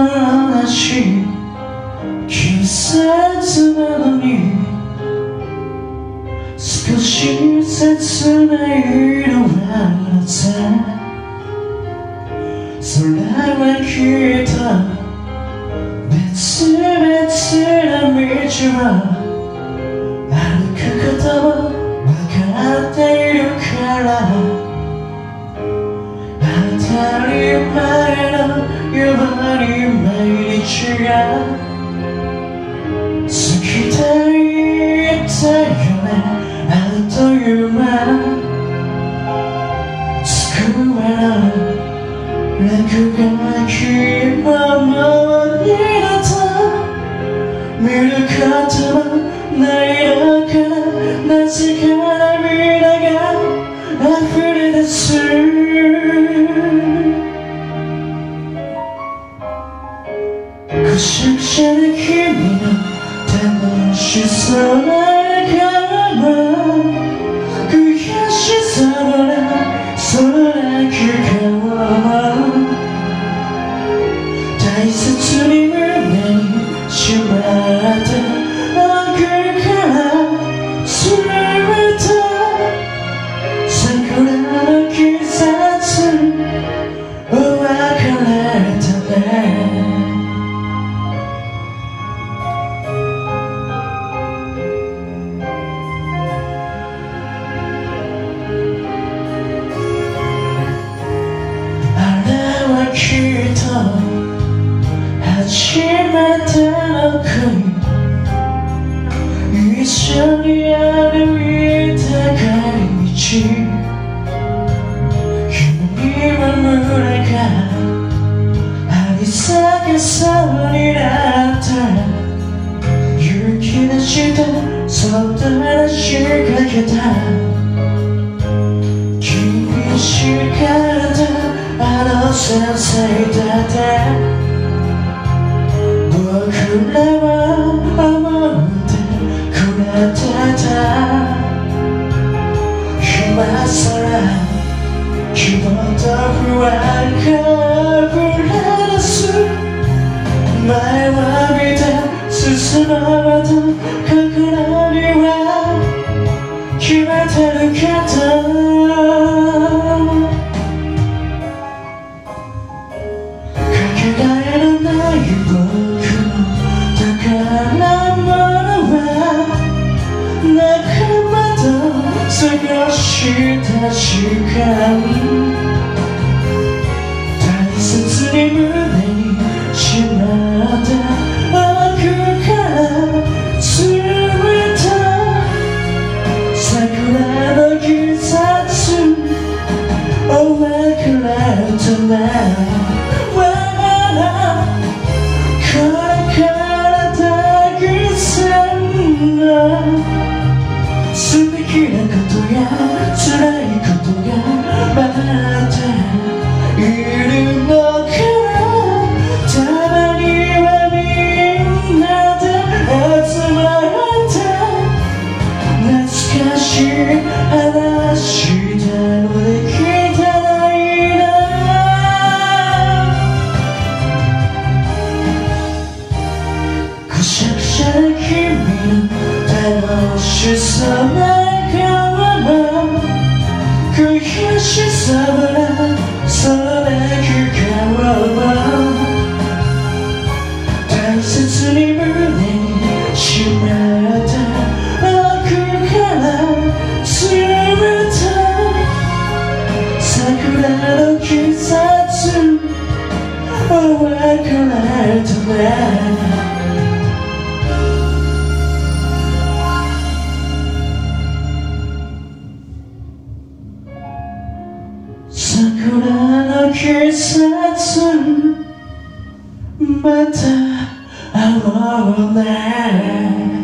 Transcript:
つも同じ季節なのに。少し切ないのはなぜ。それはきっと別々な道は。日が過ぎていったよねあっという間。救わない落書きままになった見ることもないのからなぜかしゃくしゃな君の楽初めての恋一緒に歩いた。帰り道君には胸が張り裂けそうになった。勇気出してそっと話しかけた。厳しかの先生だって僕らは思ってくれてた。今さら希望と不安した瞬間。大切に君の楽しそうな顔も悔しさもな桜の季節また会おうね